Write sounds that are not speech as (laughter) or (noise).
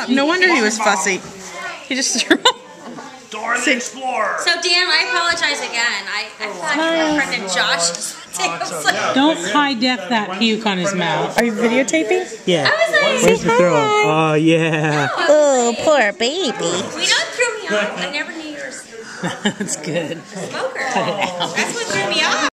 up. No wonder he was fussy. He just threw up. Dora the Explorer. So Dan, I apologize again. I, I thought you were friend of Josh. (laughs) Like, Don't high def that puke on his mouth. Are you videotaping? Yeah. I was like, Where's the throw? Oh yeah. Oh, poor baby. we don't throw me off. I never knew you were (laughs) a That's good. smoker. (laughs) That's what threw me off.